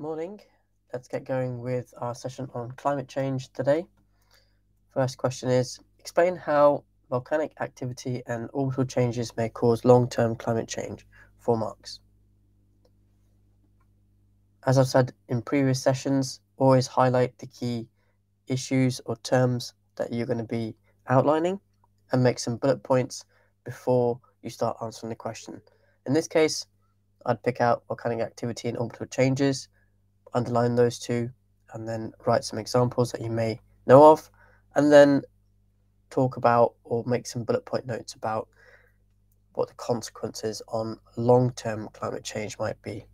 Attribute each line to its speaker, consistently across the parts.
Speaker 1: Morning. Let's get going with our session on climate change today. First question is Explain how volcanic activity and orbital changes may cause long term climate change. Four marks. As I've said in previous sessions, always highlight the key issues or terms that you're going to be outlining and make some bullet points before you start answering the question. In this case, I'd pick out volcanic activity and orbital changes, underline those two, and then write some examples that you may know of, and then talk about or make some bullet point notes about what the consequences on long term climate change might be.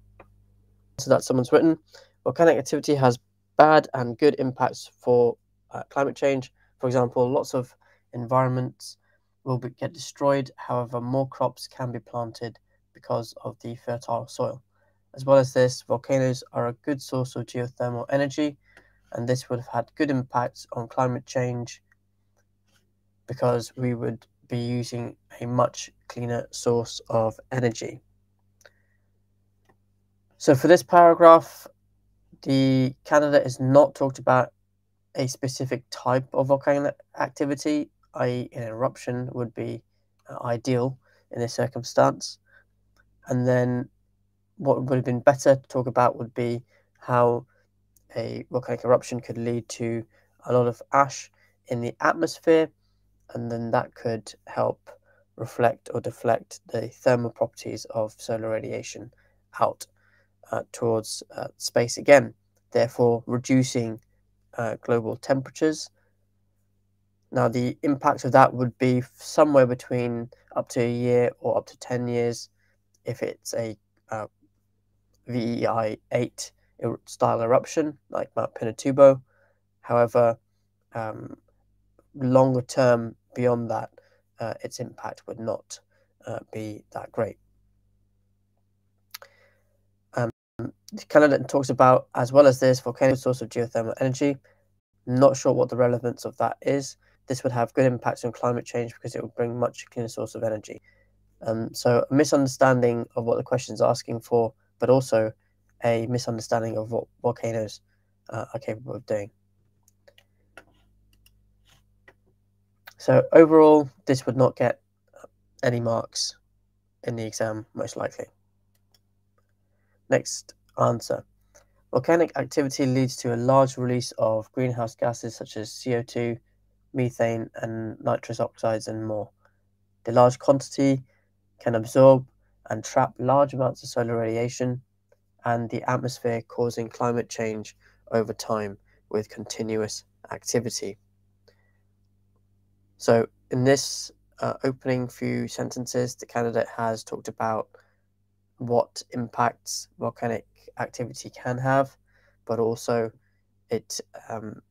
Speaker 1: So that someone's written volcanic activity has bad and good impacts for uh, climate change. For example, lots of environments will be, get destroyed. However, more crops can be planted because of the fertile soil. As well as this, volcanoes are a good source of geothermal energy, and this would have had good impacts on climate change because we would be using a much cleaner source of energy. So for this paragraph, the candidate is not talked about a specific type of volcanic activity, i.e. an eruption would be uh, ideal in this circumstance. And then what would have been better to talk about would be how a volcanic eruption could lead to a lot of ash in the atmosphere, and then that could help reflect or deflect the thermal properties of solar radiation out uh, towards uh, space again, therefore reducing uh, global temperatures. Now, the impact of that would be somewhere between up to a year or up to 10 years if it's a uh, VEI 8 style eruption like Mount Pinatubo. However, um, longer term beyond that, uh, its impact would not uh, be that great. Um, Canada talks about, as well as this, volcanic source of geothermal energy. Not sure what the relevance of that is. This would have good impacts on climate change because it would bring much cleaner source of energy. Um, so a misunderstanding of what the question is asking for, but also a misunderstanding of what volcanoes uh, are capable of doing. So overall, this would not get any marks in the exam, most likely. Next answer. Volcanic activity leads to a large release of greenhouse gases such as CO2, methane, and nitrous oxides, and more. The large quantity can absorb and trap large amounts of solar radiation and the atmosphere, causing climate change over time with continuous activity. So, in this uh, opening few sentences, the candidate has talked about what impacts volcanic activity can have, but also it, um,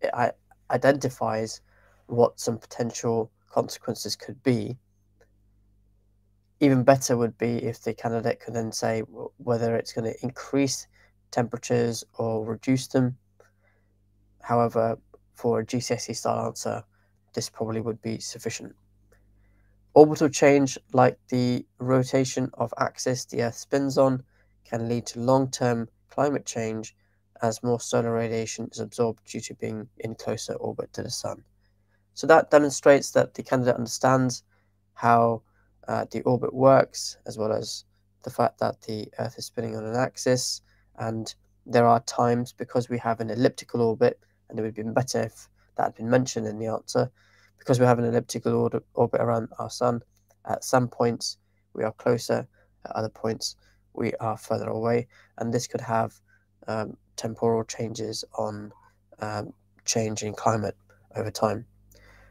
Speaker 1: it identifies what some potential consequences could be. Even better would be if the candidate could then say whether it's going to increase temperatures or reduce them. However, for a GCSE style answer, this probably would be sufficient. Orbital change, like the rotation of axis the Earth spins on, can lead to long term climate change as more solar radiation is absorbed due to being in closer orbit to the Sun. So that demonstrates that the candidate understands how uh, the orbit works, as well as the fact that the Earth is spinning on an axis. And there are times because we have an elliptical orbit, and it would have been better if that had been mentioned in the answer, because we have an elliptical orbit, orbit around our sun, at some points we are closer, at other points we are further away, and this could have um, temporal changes on um, change in climate over time.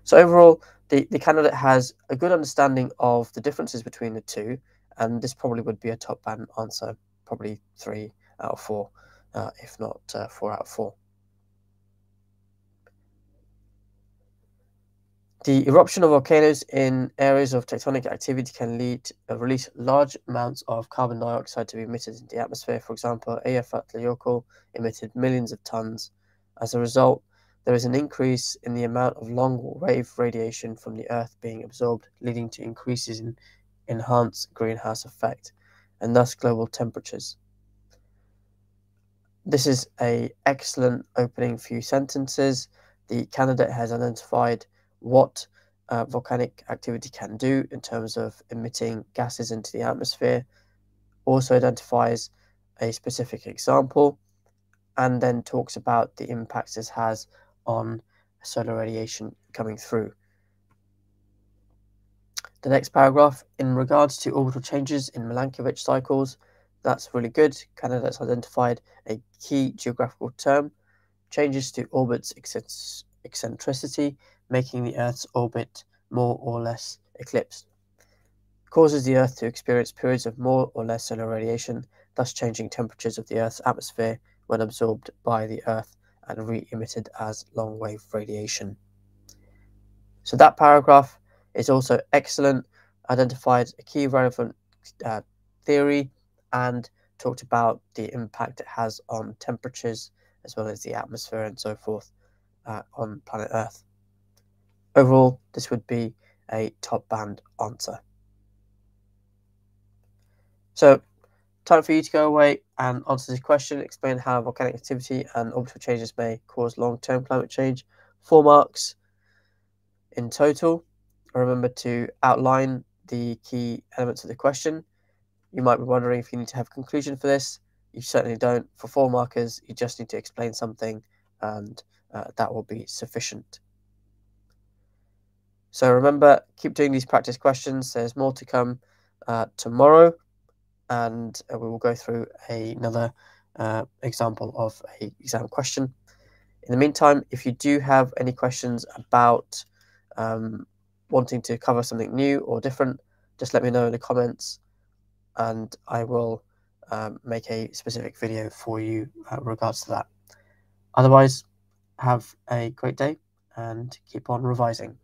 Speaker 1: So overall, the, the candidate has a good understanding of the differences between the two, and this probably would be a top band answer, probably three out of four, uh, if not uh, four out of four. The eruption of volcanoes in areas of tectonic activity can lead uh, release large amounts of carbon dioxide to be emitted into the atmosphere. For example, Eyjafjallajökull emitted millions of tons. As a result, there is an increase in the amount of long-wave radiation from the Earth being absorbed, leading to increases in enhanced greenhouse effect and thus global temperatures. this is a excellent opening few sentences. The candidate has identified what uh, volcanic activity can do in terms of emitting gases into the atmosphere, also identifies a specific example, and then talks about the impacts this has on solar radiation coming through. The next paragraph, in regards to orbital changes in Milankovitch cycles, that's really good. Candidates identified a key geographical term, changes to orbit's eccentricity, making the Earth's orbit more or less eclipsed. Causes the Earth to experience periods of more or less solar radiation, thus changing temperatures of the Earth's atmosphere when absorbed by the Earth and re-emitted as long-wave radiation. So that paragraph is also excellent, identified a key relevant uh, theory and talked about the impact it has on temperatures as well as the atmosphere and so forth uh, on planet Earth. Overall, this would be a top band answer. So, time for you to go away and answer this question, explain how volcanic activity and orbital changes may cause long-term climate change. Four marks in total. Remember to outline the key elements of the question you might be wondering if you need to have a conclusion for this. You certainly don't. For four markers, you just need to explain something and uh, that will be sufficient. So remember, keep doing these practice questions. There's more to come uh, tomorrow and uh, we will go through a, another uh, example of a exam question. In the meantime, if you do have any questions about um, wanting to cover something new or different, just let me know in the comments and I will um, make a specific video for you uh, regards to that. Otherwise, have a great day and keep on revising.